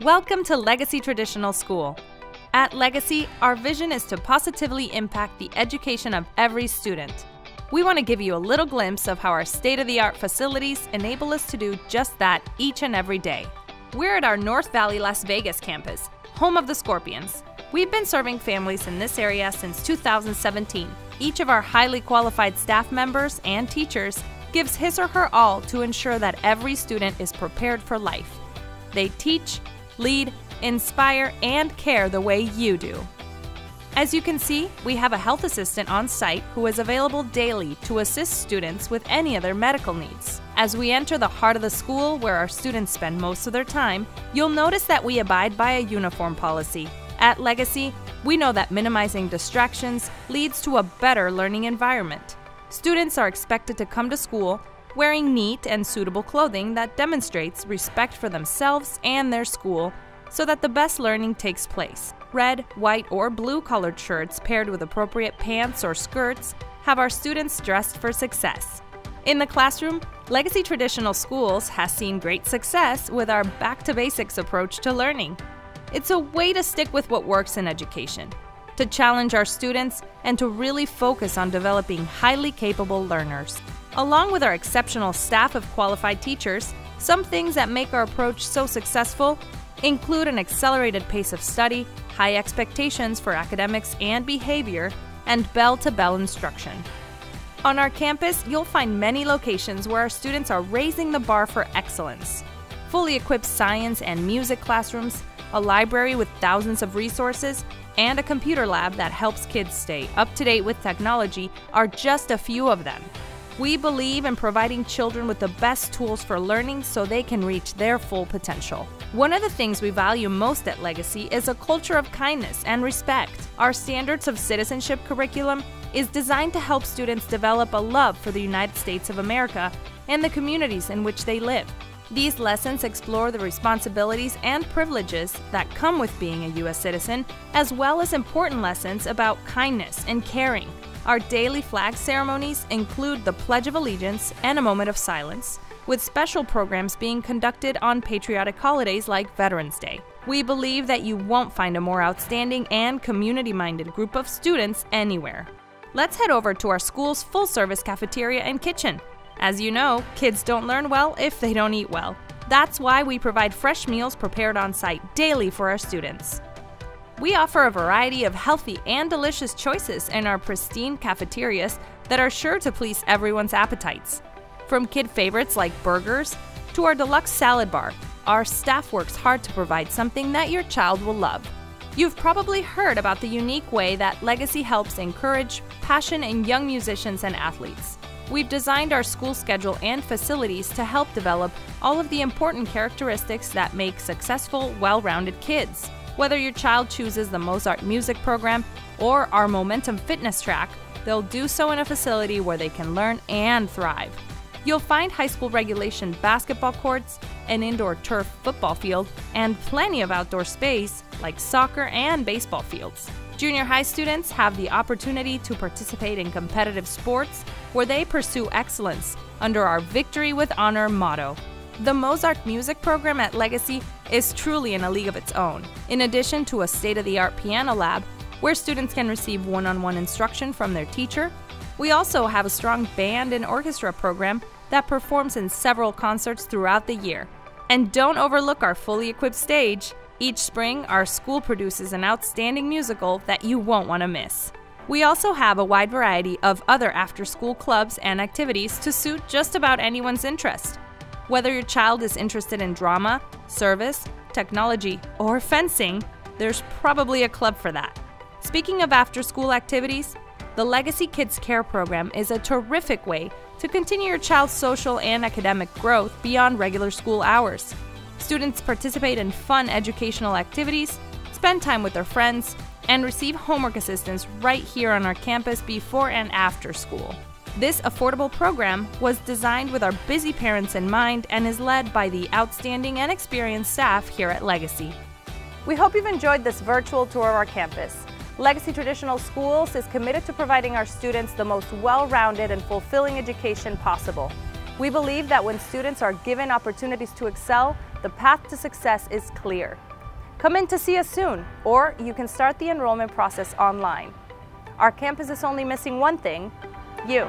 Welcome to Legacy Traditional School. At Legacy, our vision is to positively impact the education of every student. We want to give you a little glimpse of how our state of the art facilities enable us to do just that each and every day. We're at our North Valley Las Vegas campus, home of the Scorpions. We've been serving families in this area since 2017. Each of our highly qualified staff members and teachers gives his or her all to ensure that every student is prepared for life. They teach, lead, inspire, and care the way you do. As you can see, we have a health assistant on site who is available daily to assist students with any of their medical needs. As we enter the heart of the school where our students spend most of their time, you'll notice that we abide by a uniform policy. At Legacy, we know that minimizing distractions leads to a better learning environment. Students are expected to come to school wearing neat and suitable clothing that demonstrates respect for themselves and their school so that the best learning takes place. Red, white, or blue colored shirts paired with appropriate pants or skirts have our students dressed for success. In the classroom, Legacy Traditional Schools has seen great success with our back to basics approach to learning. It's a way to stick with what works in education, to challenge our students, and to really focus on developing highly capable learners. Along with our exceptional staff of qualified teachers, some things that make our approach so successful include an accelerated pace of study, high expectations for academics and behavior, and bell to bell instruction. On our campus, you'll find many locations where our students are raising the bar for excellence. Fully equipped science and music classrooms, a library with thousands of resources, and a computer lab that helps kids stay up to date with technology are just a few of them. We believe in providing children with the best tools for learning so they can reach their full potential. One of the things we value most at Legacy is a culture of kindness and respect. Our Standards of Citizenship curriculum is designed to help students develop a love for the United States of America and the communities in which they live. These lessons explore the responsibilities and privileges that come with being a U.S. citizen, as well as important lessons about kindness and caring. Our daily flag ceremonies include the Pledge of Allegiance and a moment of silence, with special programs being conducted on patriotic holidays like Veterans Day. We believe that you won't find a more outstanding and community minded group of students anywhere. Let's head over to our school's full service cafeteria and kitchen. As you know, kids don't learn well if they don't eat well. That's why we provide fresh meals prepared on site daily for our students. We offer a variety of healthy and delicious choices in our pristine cafeterias that are sure to please everyone's appetites. From kid favorites like burgers to our deluxe salad bar, our staff works hard to provide something that your child will love. You've probably heard about the unique way that Legacy helps encourage passion in young musicians and athletes. We've designed our school schedule and facilities to help develop all of the important characteristics that make successful, well rounded kids. Whether your child chooses the Mozart music program or our Momentum fitness track, they'll do so in a facility where they can learn and thrive. You'll find high school regulation basketball courts, an indoor turf football field, and plenty of outdoor space like soccer and baseball fields. Junior high students have the opportunity to participate in competitive sports where they pursue excellence under our Victory with Honor motto. The Mozart music program at Legacy is truly in a league of its own. In addition to a state of the art piano lab, where students can receive one on one instruction from their teacher, we also have a strong band and orchestra program that performs in several concerts throughout the year. And don't overlook our fully equipped stage. Each spring, our school produces an outstanding musical that you won't want to miss. We also have a wide variety of other after school clubs and activities to suit just about anyone's interest. Whether your child is interested in drama, service, technology, or fencing, there's probably a club for that. Speaking of after school activities, the Legacy Kids Care program is a terrific way to continue your child's social and academic growth beyond regular school hours. Students participate in fun educational activities, spend time with their friends, and receive homework assistance right here on our campus before and after school. This affordable program was designed with our busy parents in mind and is led by the outstanding and experienced staff here at Legacy. We hope you've enjoyed this virtual tour of our campus. Legacy Traditional Schools is committed to providing our students the most well-rounded and fulfilling education possible. We believe that when students are given opportunities to excel, the path to success is clear. Come in to see us soon, or you can start the enrollment process online. Our campus is only missing one thing you.